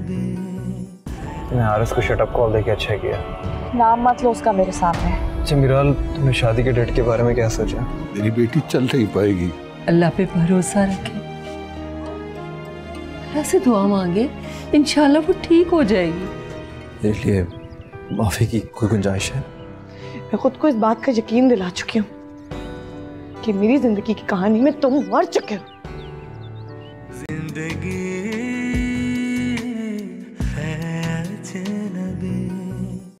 तुमने हारिस को shut up call देके अच्छा किया। नाम मत लो उसका मेरे सामने। अच्छा मिराल तुमने शादी के डेट के बारे में क्या सोचा? मेरी बेटी चल नहीं पाएगी। अल्लाह पे भरोसा रखें। अल्लाह से दुआ मांगे इंशाल्लाह वो ठीक हो जाएगी। मेरे लिए माफ़ी की कोई गुंजाइश है? मैं खुद को इस बात का यकीन दिला चुकी हूँ कि मेरी ज़िंदगी की कहानी में तुम मर चुके हो। ज़िंदगी Can't be.